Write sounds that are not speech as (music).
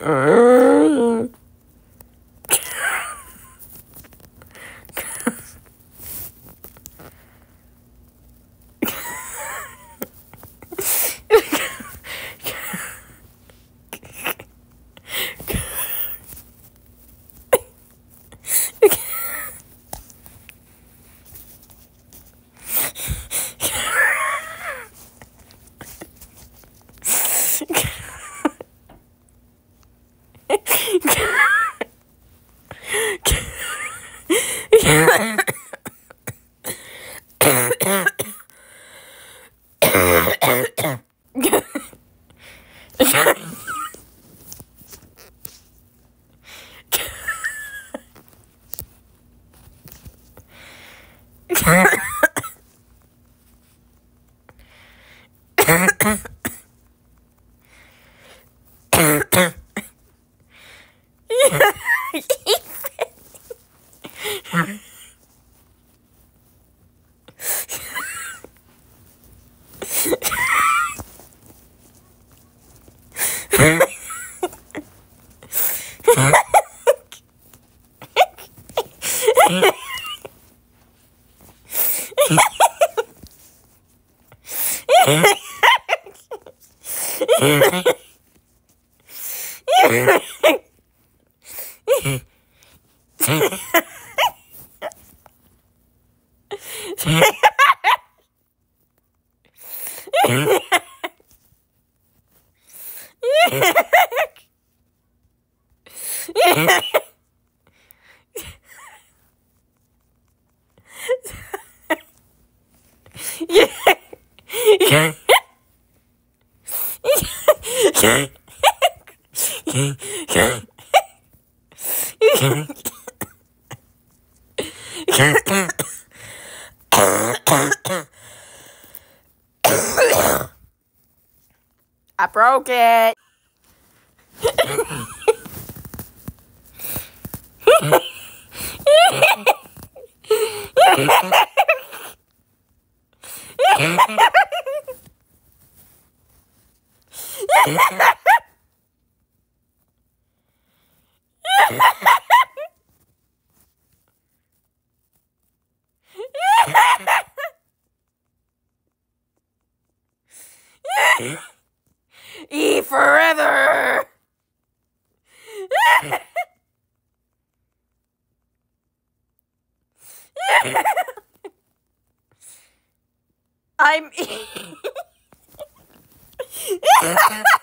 Okay. Huh? Yeah. I broke it. E forever. I'm. (laughs) (laughs)